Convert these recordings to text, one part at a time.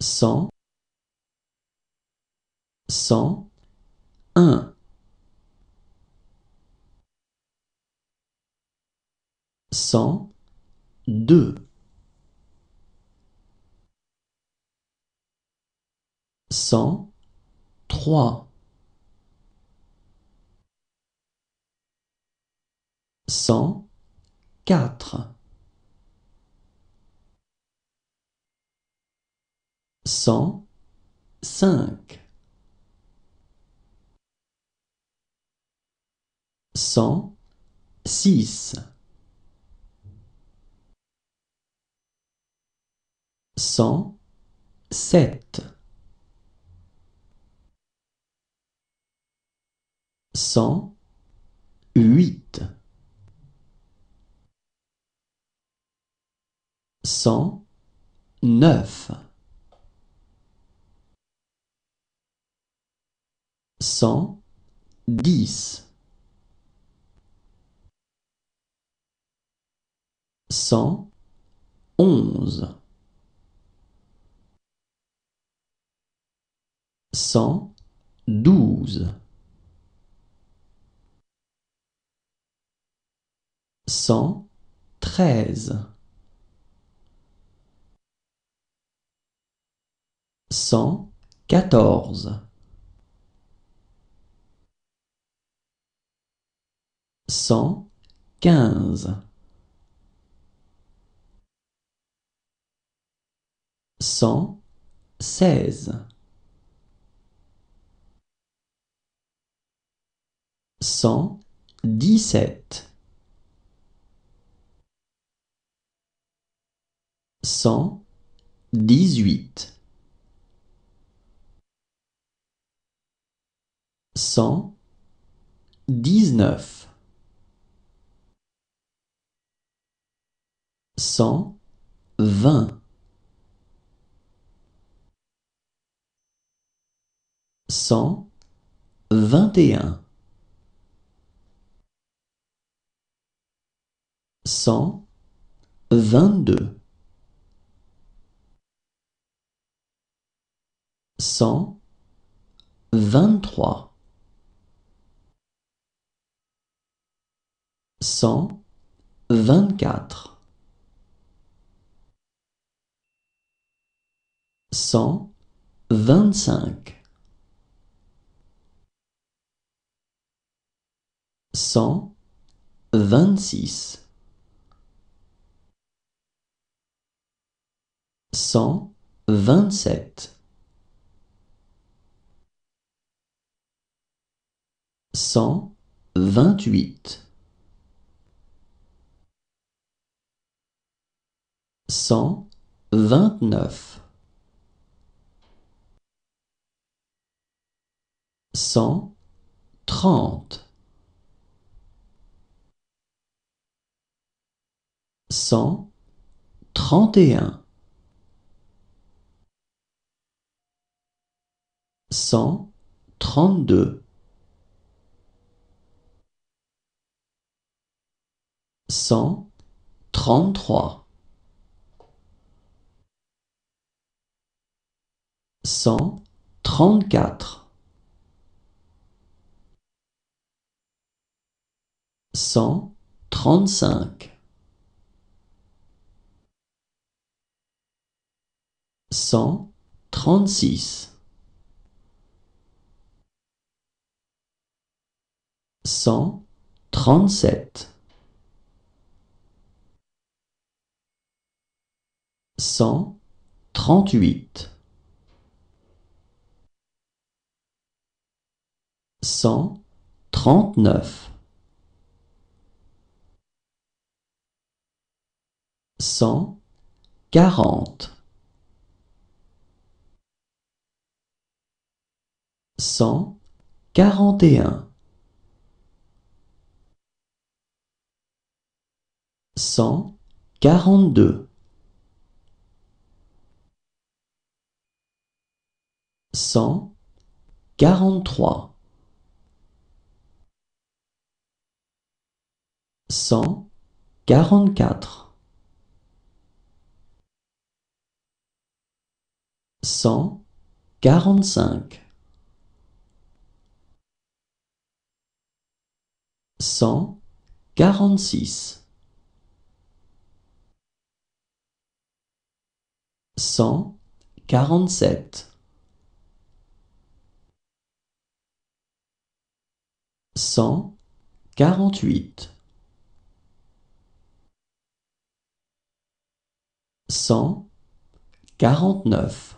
cent, cent un, cent deux, cent trois, cent quatre, cent cinq, cent six, cent sept, cent huit, cent neuf, cent dix, cent onze, cent douze, cent treize, cent quatorze, cent quinze, cent seize, cent dix-sept, cent dix-huit, cent dix-neuf, cent vingt, cent vingt et un, cent vingt-deux, cent vingt-trois, cent vingt-quatre, cent vingt-cinq, cent vingt-six, cent vingt-sept, cent vingt-huit, cent vingt-neuf, cent trente, cent trente et un, cent trente-deux, cent trente-trois, cent trente-quatre, cent trente-cinq, cent trente-six, cent trente-sept, cent trente-huit, cent trente-neuf, cent quarante, cent quarante et un, cent quarante-deux, cent quarante-trois, cent quarante-quatre, cent quarante-cinq, cent quarante-six, cent quarante-sept, cent quarante-huit, cent quarante-neuf,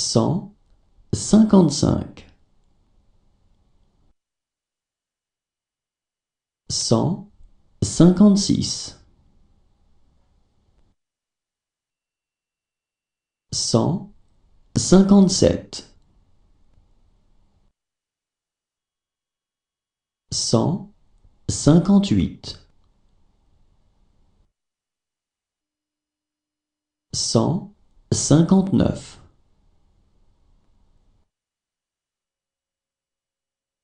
cent cinquante-cinq, cent cinquante-six, cent cinquante-sept, cent cinquante-huit, cent cinquante-neuf,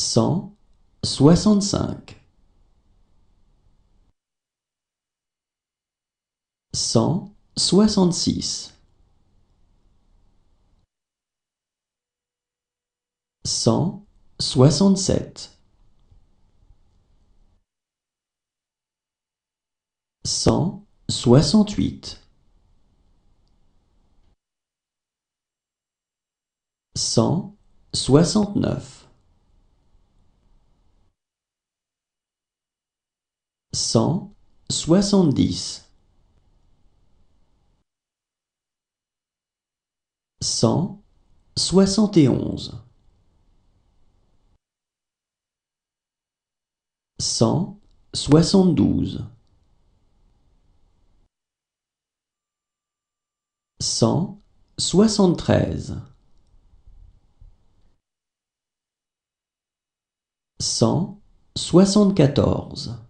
cent soixante-cinq, cent soixante-six, cent soixante-sept, cent soixante-huit, cent soixante-neuf, cent soixante-dix, cent soixante et onze, cent soixante-douze, cent soixante-treize, cent soixante-quatorze,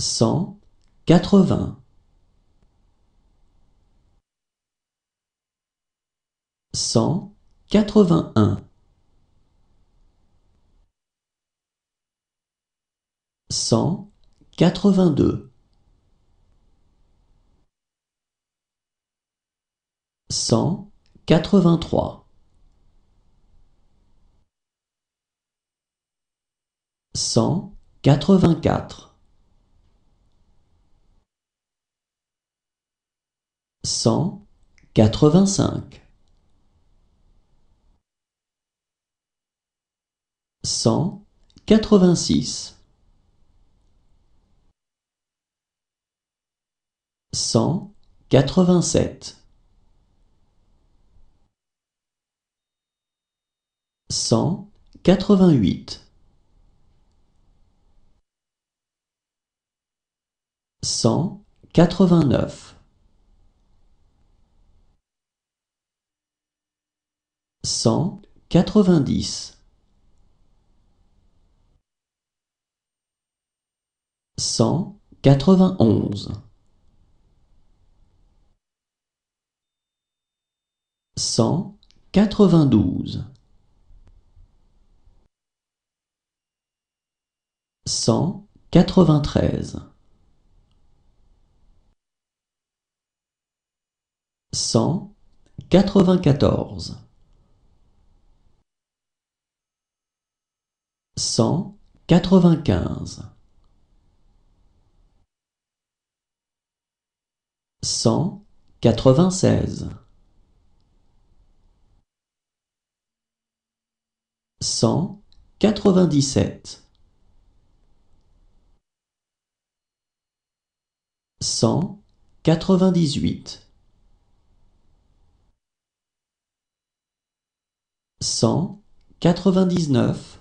cent quatre-vingts, cent quatre-vingt-un, cent quatre-vingt-deux, cent quatre-vingt-trois, cent quatre-vingt-quatre, cent quatre-vingt-cinq, cent quatre-vingt-six, cent quatre-vingt-sept, cent quatre-vingt-huit, cent quatre-vingt-neuf, cent quatre-vingt-dix, cent quatre-vingt-onze, cent quatre-vingt-douze, cent quatre-vingt-treize, cent quatre-vingt-quatorze, cent quatre-vingt-quinze, cent quatre-vingt-seize, cent quatre-vingt-dix-sept, cent quatre-vingt-dix-huit, cent quatre-vingt-dix-neuf,